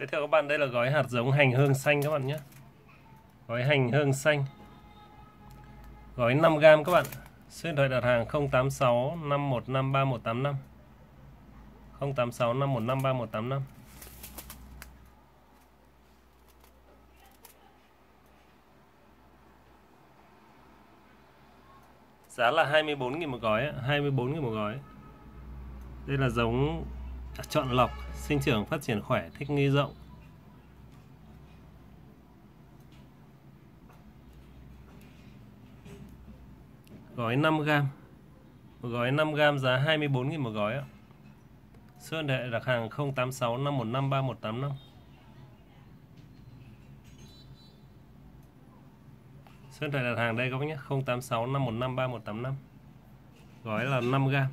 Giới thiệu các bạn đây là gói hạt giống hành hương xanh các bạn nhé. Gói hành hương xanh. Gói 5g các bạn. Số điện thoại đặt hàng 086 515 3185. 086 515 3185. Giá là 24.000 một gói, 24.000 một gói. Đây là giống chọn lọc, sinh trưởng phát triển khỏe, thích nghi rộng. Gói 5g. Một gói 5g giá 24.000 một gói ạ. Số điện thoại đặt hàng 086 515 3185. Số điện thoại đặt hàng đây các bác nhé, 086 515 3185. Gói là 5 gram.